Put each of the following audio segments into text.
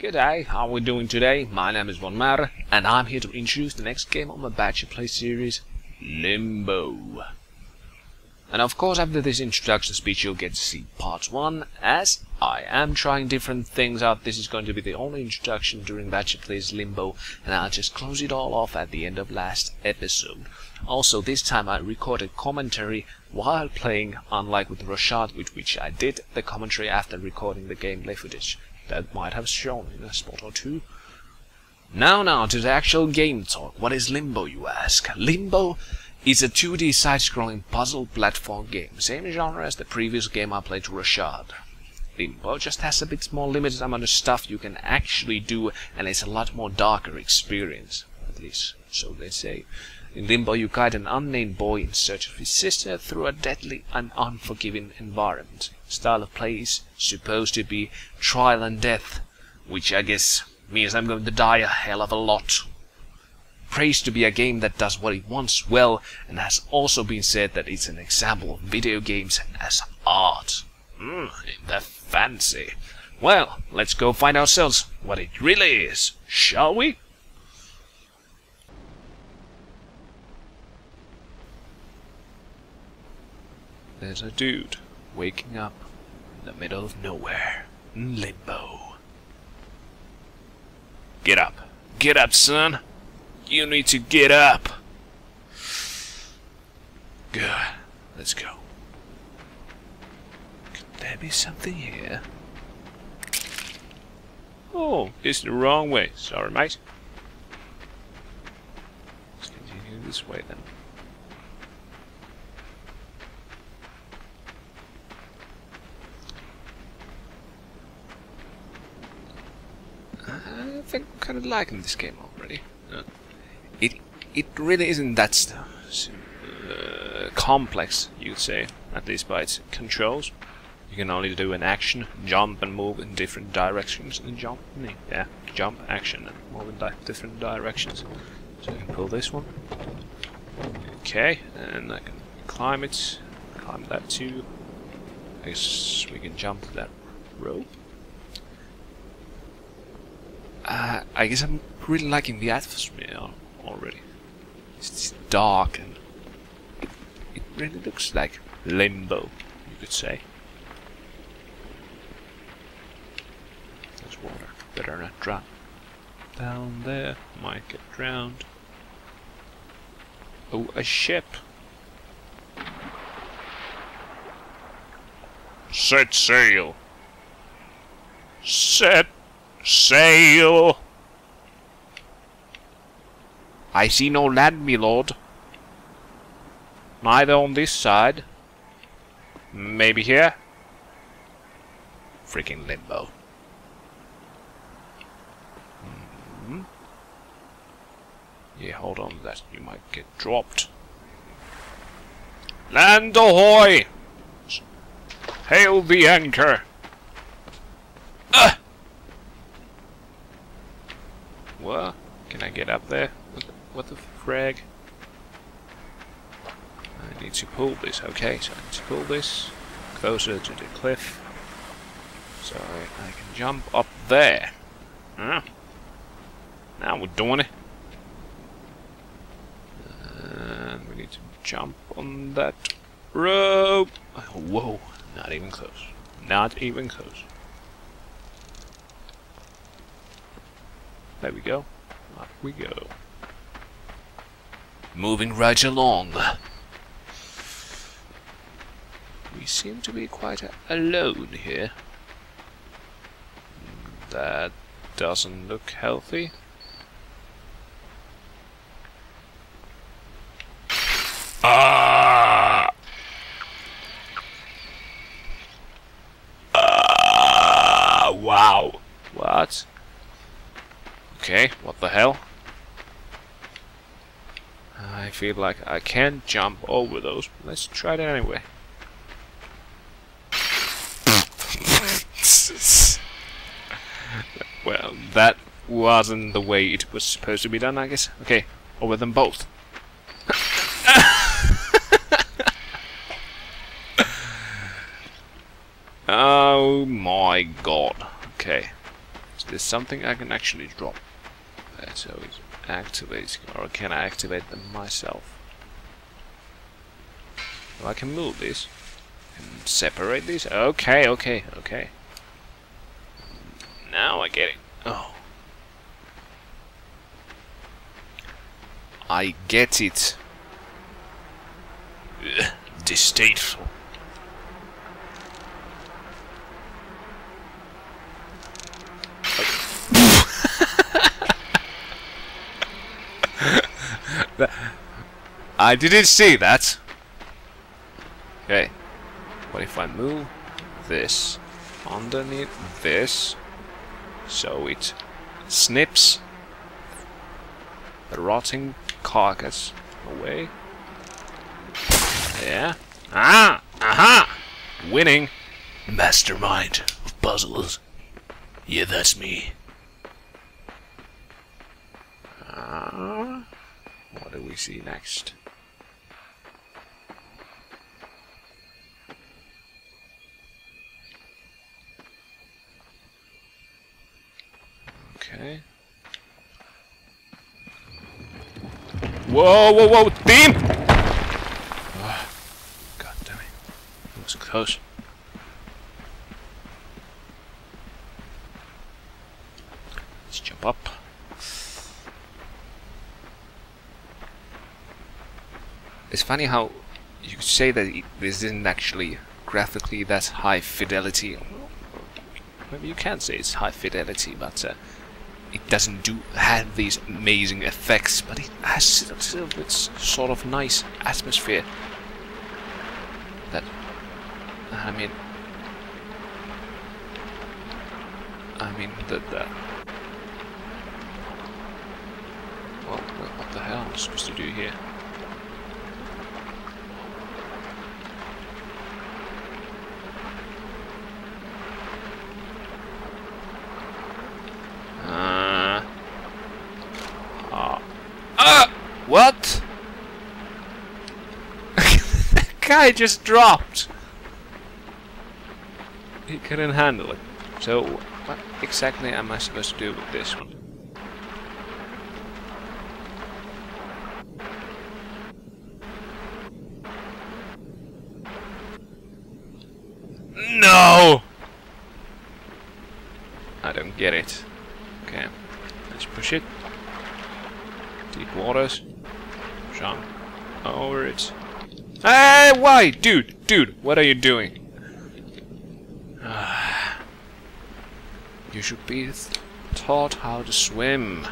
G'day, how are we doing today? My name is Von Mäyrä, and I'm here to introduce the next game on my Badger Play series, Limbo. And of course after this introduction speech you'll get to see part 1, as I am trying different things out. This is going to be the only introduction during Badger Plays Limbo, and I'll just close it all off at the end of last episode. Also, this time I recorded commentary while playing, unlike with Rochard, with which I did the commentary after recording the gameplay footage that might have shown in a spot or two. Now, now, to the actual game talk. What is Limbo, you ask? Limbo is a 2D side-scrolling puzzle platform game, same genre as the previous game I played to Rochard. Limbo just has a bit more limited amount of stuff you can actually do, and it's a lot more darker experience, at least so they say. In Limbo, you guide an unnamed boy in search of his sister through a deadly and unforgiving environment. Style of play is supposed to be trial and death, which I guess means I'm going to die a hell of a lot. Praised to be a game that does what it wants well, and has also been said that it's an example of video games as art. Mmm, that fancy. Well, let's go find ourselves what it really is, shall we? There's a dude waking up in the middle of nowhere, limbo. Get up. Get up, son. You need to get up. Good. Let's go. Could there be something here? Oh, it's the wrong way. Sorry, mate. Let's continue this way then. I think I'm kind of liking this game already. Uh, it it really isn't that uh, complex, you'd say, at least by its controls. You can only do an action, jump and move in different directions, and jump, yeah, jump, action, and move in di different directions. So I can pull this one. Okay, and I can climb it, climb that too. I guess we can jump that rope. Uh, I guess I'm really liking the atmosphere already. It's dark and it, really looks like limbo, you could say. There's water. Better not drop down there. Might get drowned. Oh, a ship. Set sail. Set Sail! I see no land, me lord. Neither on this side. Maybe here? Freaking limbo. Mm -hmm. Yeah, hold on that. You might get dropped. Land ahoy! Hail the anchor! Ugh! What? Can I get up there? What the, frag? I need to pull this. Okay, so I need to pull this closer to the cliff. So I, I can jump up there. Huh? Now we're doing it. And we need to jump on that rope. Oh, whoa, not even close. Not even close. There we go. Up we go. Moving right along. We seem to be quite alone here. That doesn't look healthy. Ah! Ah! Wow. What? Okay, what the hell? I feel like I can't jump over those. Let's try that anyway. well, that wasn't the way it was supposed to be done, I guess. Okay, over them both. oh my god. Okay. Is there something I can actually drop. So it activates, or can I activate them myself? Well, I can move this and separate these. Okay, okay, okay. Now I get it. Oh. I get it. Ugh, distasteful. I didn't see that. Okay. What if I move this underneath this so it snips the rotting carcass away? Yeah. Ah! Aha! Winning! Mastermind of puzzles. Yeah, that's me. Uh, what do we see next? Okay. Whoa, whoa, whoa, team! Oh, ah, God damn it. That was close. Let's jump up. It's funny how you could say that this isn't actually graphically that high fidelity. Maybe you can say it's high fidelity, but uh, it doesn't do have these amazing effects, but it has still its sort of nice atmosphere. That I mean, I mean the the. Well, what the hell am I supposed to do here? Uh, uh, uh, what? the guy just dropped. He couldn't handle it. So, what exactly am I supposed to do with this one? No! I don't get it. Okay, let's push it. Deep waters. Jump over it. Hey, why? Dude, dude, what are you doing? you should be taught how to swim.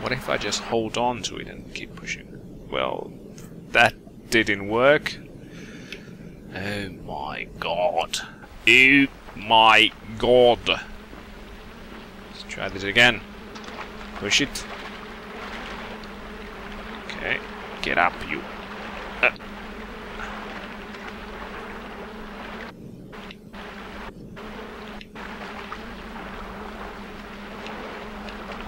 What if I just hold on to it and keep pushing? Well, that didn't work. Oh my god. Oh my god. Let's try this again. Push it. Okay. Get up, you. Uh.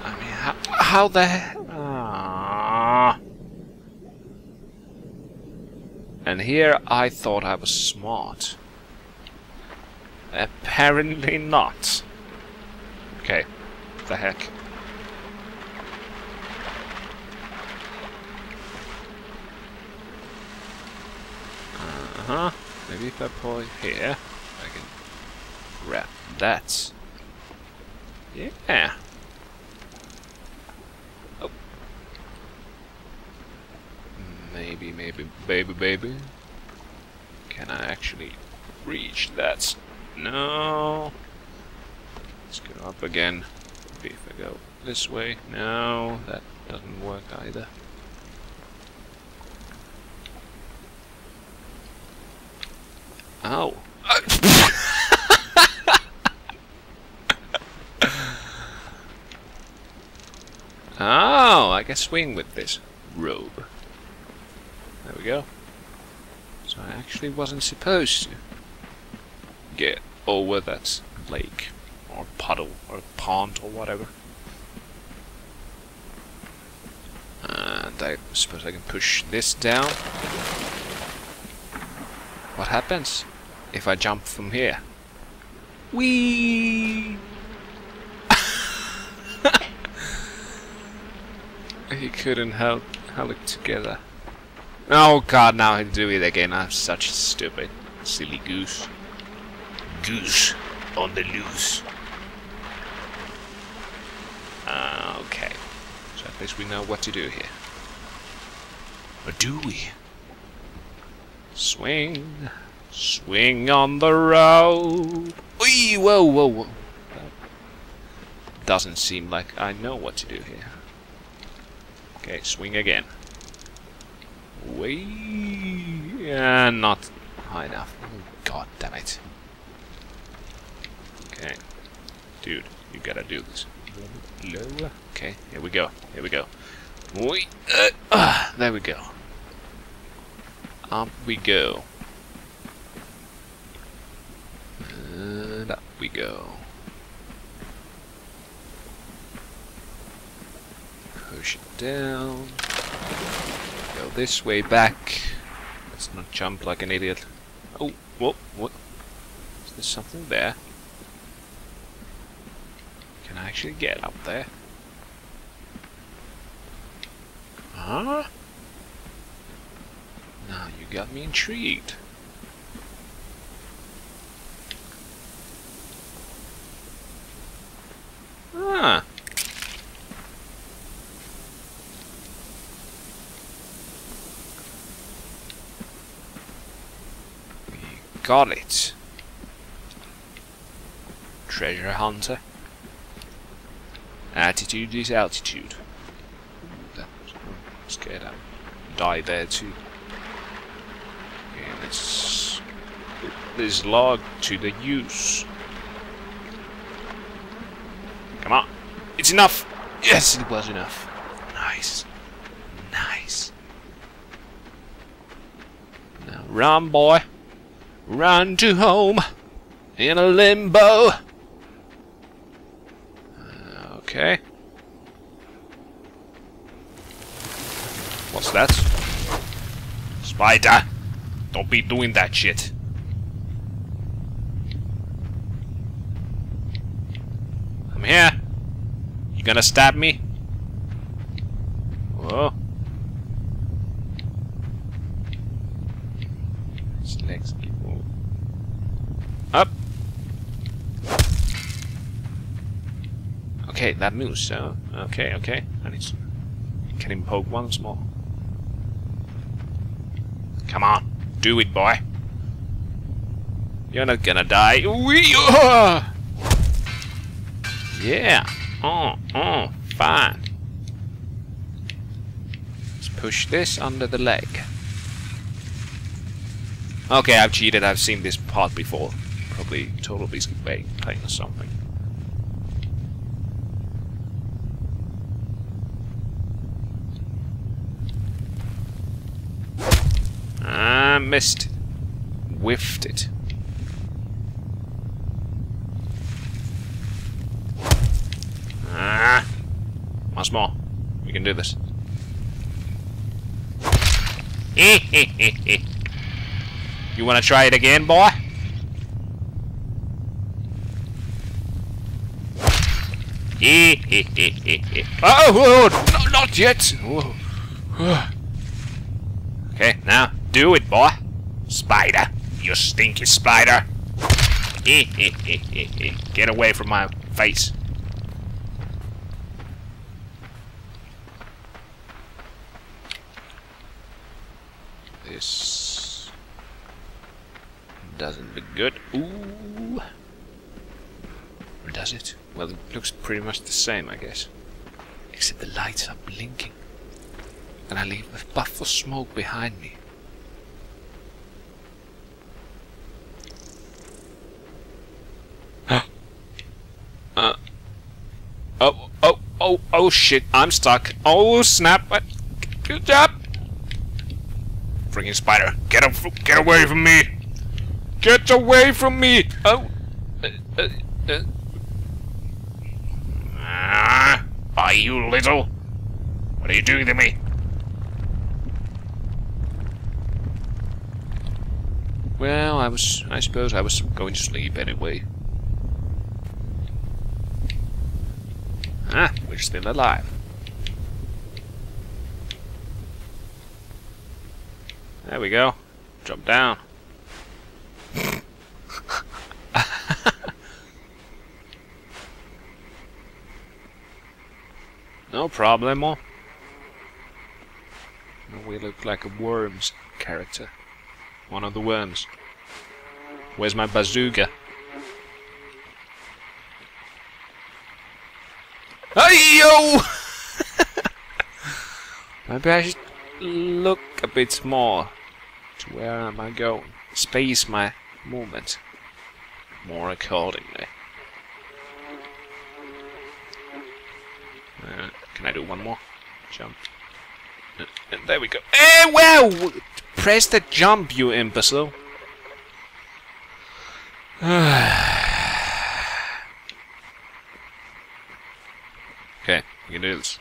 I mean, how, how the. And here I thought I was smart. Apparently not. Okay. The heck. Uh-huh. Maybe if I pull here, I can grab that. Yeah. Oh. Maybe, maybe, baby, baby. Can I actually reach that? No. Let's go up again. Maybe if I go this way. No, that doesn't work either. Oh. oh, I can swing with this robe. There we go. So I actually wasn't supposed to get over that lake or puddle or pond or whatever. And I suppose I can push this down. What happens if I jump from here? Wee. he couldn't help hold it together. Oh god, now I do it again. I'm such a stupid, silly goose. Goose on the loose. Uh, okay. So at least we know what to do here. Or do we? Swing. Swing on the road. Wee, whoa, whoa, whoa. That doesn't seem like I know what to do here. Okay, swing again. Way, yeah, not high enough. Oh, God damn it. Okay, dude, you gotta do this. Lower. Okay, here we go. Here we go. Wait, uh, uh, there we go. Up we go. And up we go. Push it down. Go this way back. Let's not jump like an idiot. Oh, what? What? Is there something there? Can I actually get up there? Huh? Now you got me intrigued. Ah. We got it. Treasure hunter. Attitude is altitude. Ooh, scared I'll die there too. Okay, let's put this log to the use. Come on. It's enough! Yes, it was enough. Nice. Nice. Now run, boy. Run to home. In a limbo. Uh, okay. What's that? Spider! Don't be doing that shit. I'm here. Gonna stab me? Whoa. His moving. Up. Okay, that moves, so... Okay, okay. I need to... Can him poke once more. Come on. Do it, boy. You're not gonna die. -oh! Yeah. Oh, oh, fine. Let's push this under the leg. Okay, I've cheated. I've seen this part before. Probably Total Beast Pain or something. I missed. Whiffed it. Ah. Once more. We can do this. you want to try it again, boy? oh, no, not yet. okay, now do it, boy. Spider, you stinky spider. Get away from my face. This doesn't look good. Ooh. Does it? Well, it looks pretty much the same, I guess. Except the lights are blinking. And I leave a puff of smoke behind me. uh. Oh, oh, oh, oh shit, I'm stuck. Oh snap, what? Good job! Freaking spider, get up, get away from me! Get away from me! Oh! Uh, uh, uh. Ah, by you little? What are you doing to me? Well, I was... I suppose I was going to sleep anyway. Ah, we're still alive. There we go. Jump down. No problemo. We look like a worms character. One of the worms. Where's my bazooka? Hey yo! Maybe I should look a bit more to where am I going. Space my movement more accordingly. Uh, can I do one more? Jump. And there we go. Eh, well! Press the jump, you imbecile. okay, we can do this.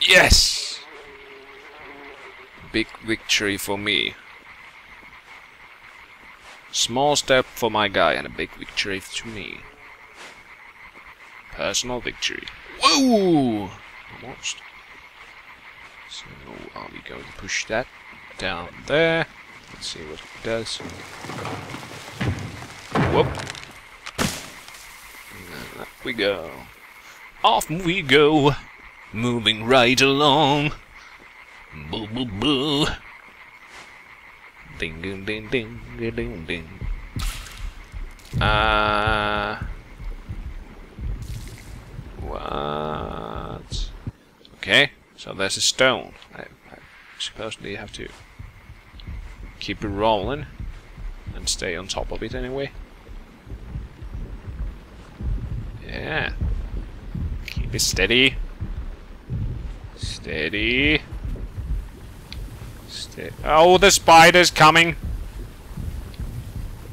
Yes! Big victory for me. Small step for my guy and a big victory to me. Personal victory. Whoa! Almost. So, are we going to push that down there? Let's see what it does. Whoop! And up we go. Off we go! Moving right along. Boo boo boo. Ding ding ding ding ding ding ding. Uh what? Okay, so there's a stone. I, I supposedly have to keep it rolling and stay on top of it anyway. Yeah. Keep it steady. Steady. Steady. Oh, the spider's coming.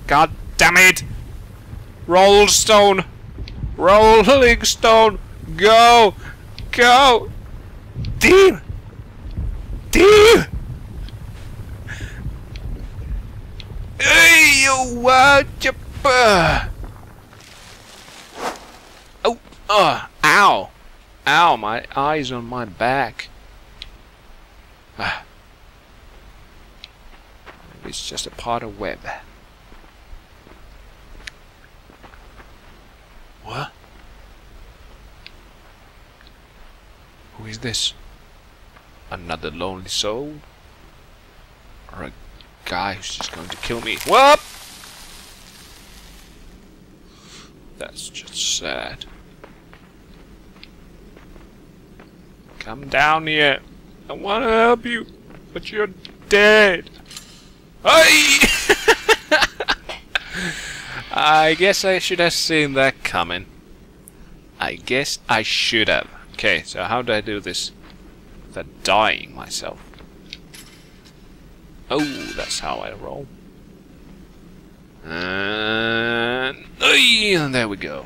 God damn it! Roll stone! Rolling stone! Go! Go! Deep! Deep! Hey, you what you Oh, uh, ow! Ow, my eyes on my back. Ah. It's just a part of web. What? Who is this? Another lonely soul? Or a guy who's just going to kill me? What? That's just sad. Come down here. I want to help you, but you're dead. Hey! I guess I should have seen that coming. I guess I should have. Okay, so how do I do this without dying myself? Oh, that's how I roll. And, and there we go.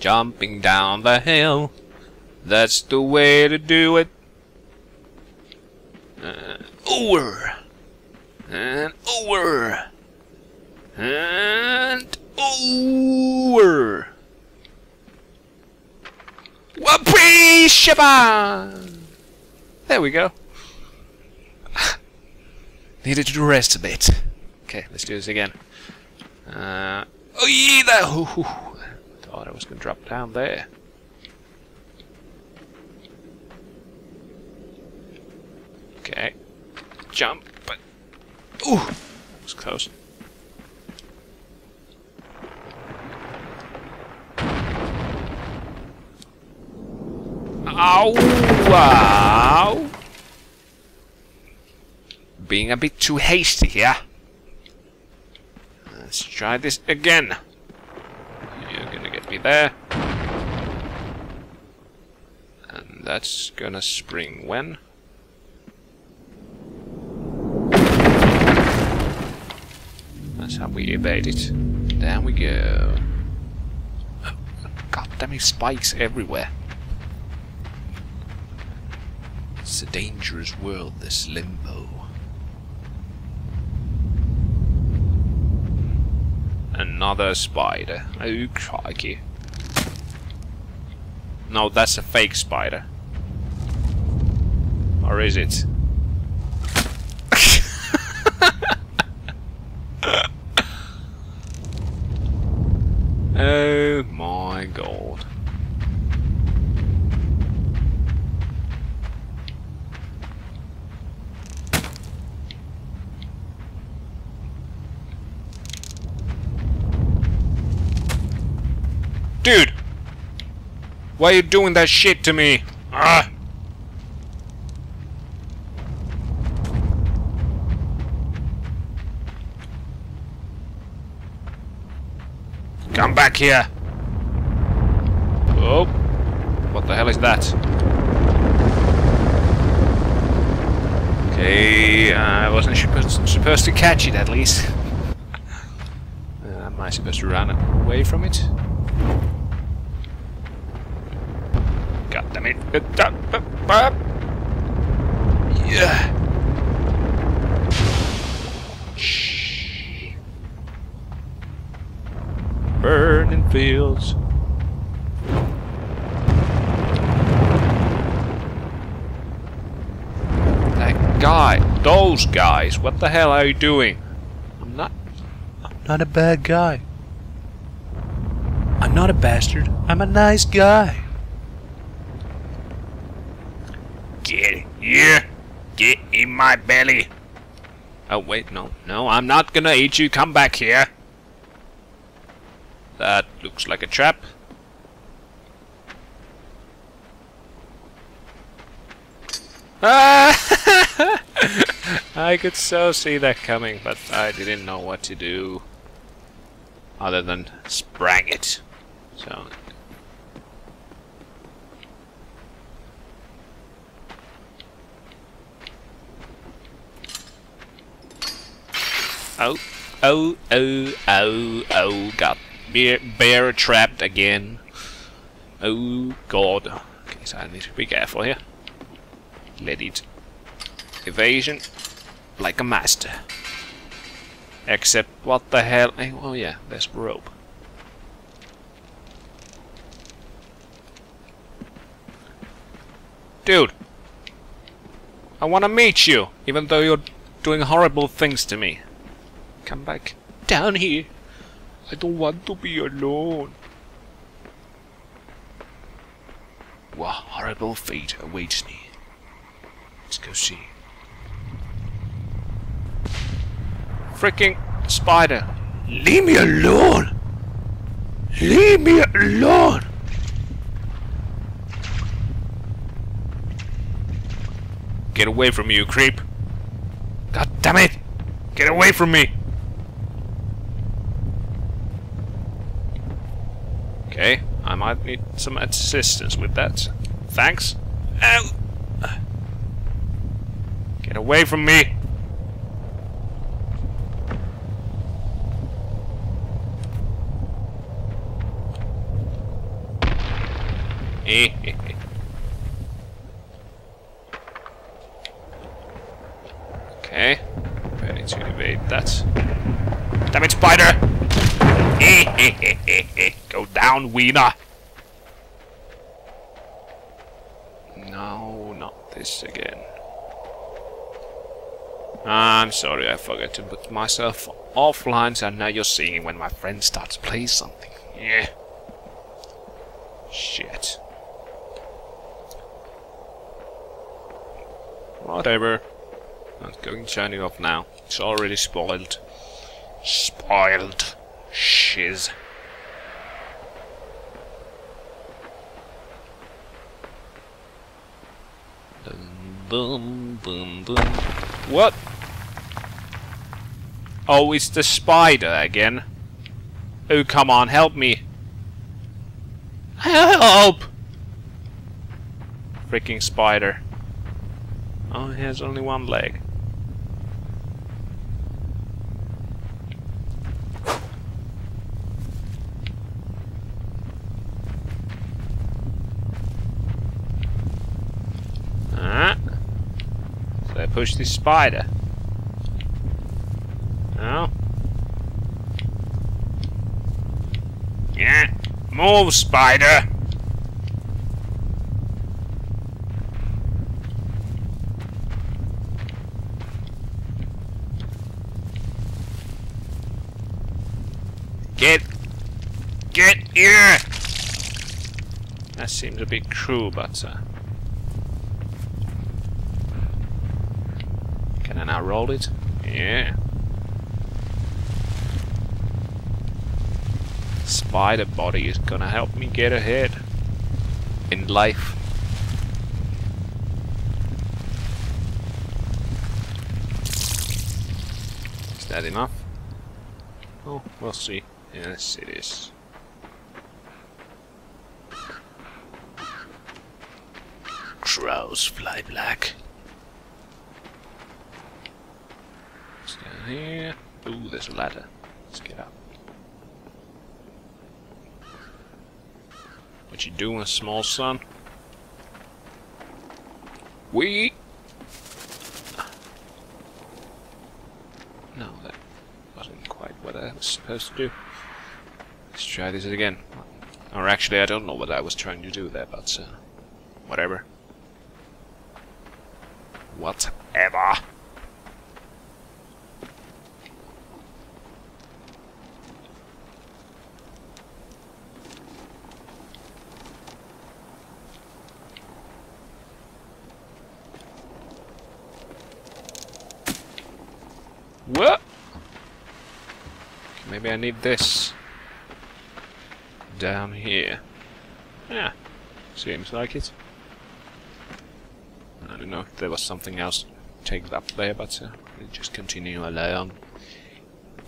Jumping down the hill. That's the way to do it. Uh, over. And over. And over. Whoopee Shabba! There we go. Needed to rest a bit. Okay, let's do this again. Uh, oh yeah, that. Thought I was going to drop down there. Okay. Jump, but... Ooh! was close. Ow! Being a bit too hasty here. Let's try this again You're gonna get me there. And that's gonna spring when? That's how we evade it. Down we go. God damn it, spikes everywhere. It's a dangerous world, this limbo. another spider. Oh, crikey. No, that's a fake spider. Or is it? oh my god. Dude! Why are you doing that shit to me? Ah! Come back here! Oh! What the hell is that? Okay, I wasn't supposed to catch it at least. Am I supposed to run away from it? God damn it. Yeah. Burning fields. That guy, those guys, what the hell are you doing? I'm not, I'm not a bad guy. I'm not a bastard. I'm a nice guy. Here. Get in my belly. Oh, wait, no. No, I'm not gonna eat you. Come back here. That looks like a trap. Ah! I could so see that coming, but I didn't know what to do. Other than sprang it. So Oh, oh, oh, oh, oh, got bear, bear trapped again. Oh, God. Okay, so I need to be careful here. Let it. Evasion. Like a master. Except, what the hell? Eh, oh, yeah, there's rope. Dude! I wanna meet you, even though you're doing horrible things to me. Come back down here. I don't want to be alone. What horrible fate awaits me. Let's go see. Freaking spider. Leave me alone! Leave me alone! Get away from me, you creep! God damn it! Get away from me! Okay, I might need some assistance with that. Thanks. Ow! Get away from me! okay. Ready to evade that. Damn it, spider! Down, Wiener! No, not this again. I'm sorry, I forgot to put myself offline, so now you're seeing when my friend starts playing something. Yeah. Shit. Whatever. Not going to turn it off now. It's already spoiled. Spoiled shiz. Boom, boom, boom. What? Oh, it's the spider again. Oh, come on, help me. Help! Freaking spider. Oh, he has only one leg. Push this spider. No. Yeah, move, spider! Get... Get here! That seems a bit cruel, but... Uh, can I now roll it? Yeah. Spider body is gonna help me get ahead in life. Is that enough? Oh, we'll see. Yes, it is. Crows fly black. Here. Ooh, there's a ladder. Let's get up. What you doing, small son? We. No, that wasn't quite what I was supposed to do. Let's try this again. Or actually, I don't know what I was trying to do there, but uh, whatever. Whatever. What? Maybe I need this. Down here. Yeah, seems like it. I don't know if there was something else take up there, but uh, we'll just continue along.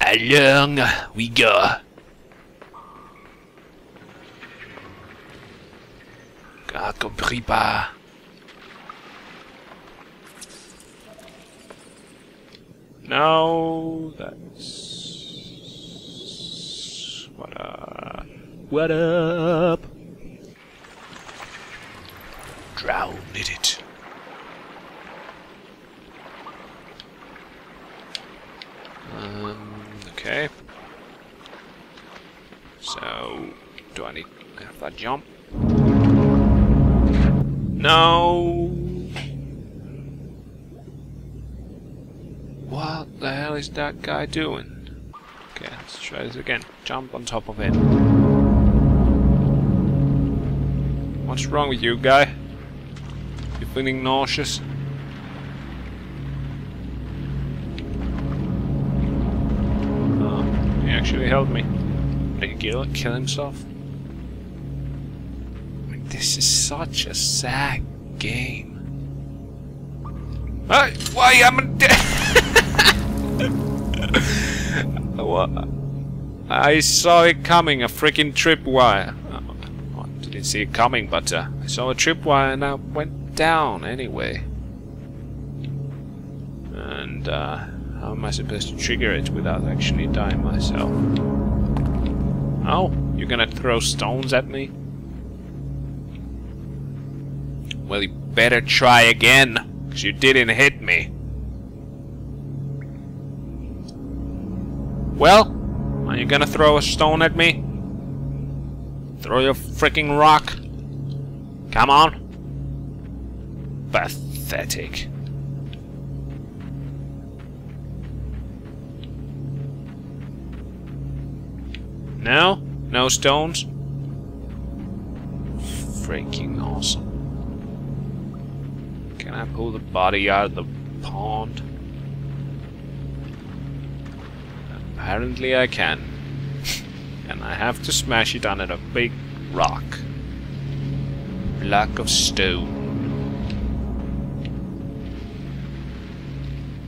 Along we go. Ah, compris pas. No, that's what up. What up? Drown in it. Um, okay. So, do I need to have that jump? No! What the hell is that guy doing? Okay, let's try this again. Jump on top of it. What's wrong with you, guy? You feeling nauseous? Oh, he actually helped me. Did he kill, kill himself? This is such a sad game. Hey, why am I? I saw it coming, a freaking tripwire. Didn't see it coming, but uh, I saw a tripwire and I went down anyway. And uh, how am I supposed to trigger it without actually dying myself? Oh, you're gonna throw stones at me? Well, you better try again, because you didn't hit me. Well, are you gonna throw a stone at me? Throw your freaking rock. Come on. Pathetic. No? No stones? Freaking awesome. Can I pull the body out of the pond? Apparently I can. And I have to smash it on a big rock. Block of stone.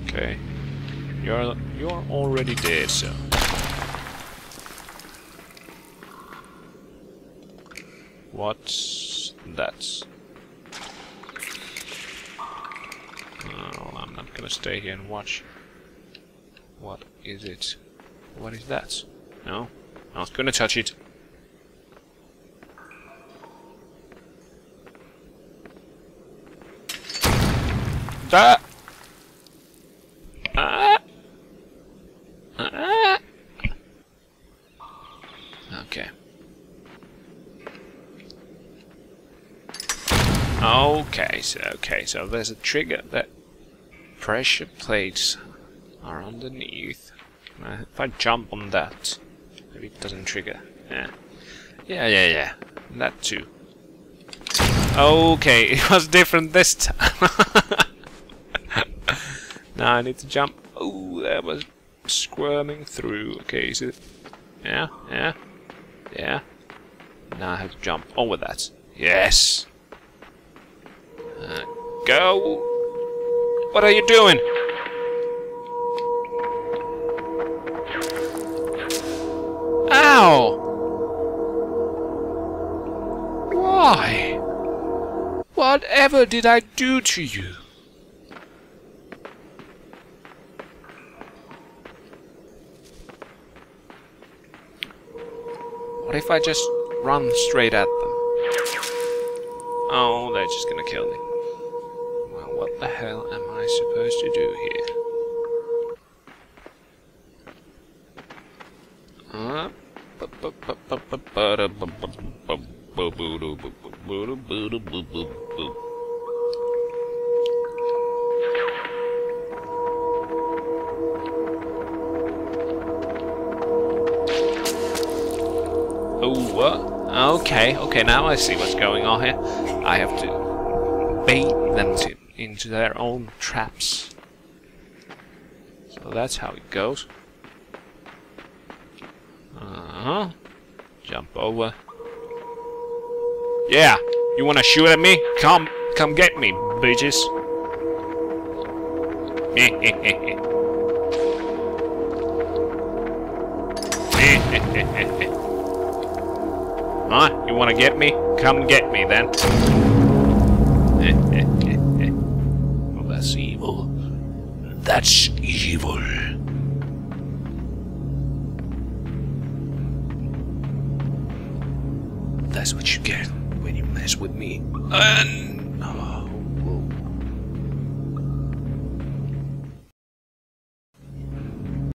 Okay. You're you're already dead, so. What's that? Oh, I'm not gonna stay here and watch. What is it? What is that? No? Not gonna touch it. Ah! Ah! Ah! Okay. Okay, so okay, so there's a trigger that pressure plates are underneath. If I jump on that, doesn't trigger. Yeah, yeah, yeah, yeah. That too. Okay, it was different this time. now I need to jump. Oh, that was squirming through. Okay, so yeah, yeah, yeah. Now I have to jump over that. Yes. Uh, go. What are you doing? Ow! Why? Whatever did I do to you? What if I just run straight at them? Oh, they're just gonna kill me. Well, what the hell am I supposed to do here? Oh, what? Okay, okay, now I see what's going on here. I have to bait them to, into their own traps. So that's how it goes. Uh-huh. Jump over. Oh, uh, yeah, you wanna shoot at me? Come, come get me, bitches. Huh? You wanna get me? Come get me then. well, oh, that's evil. That's evil. With me. And...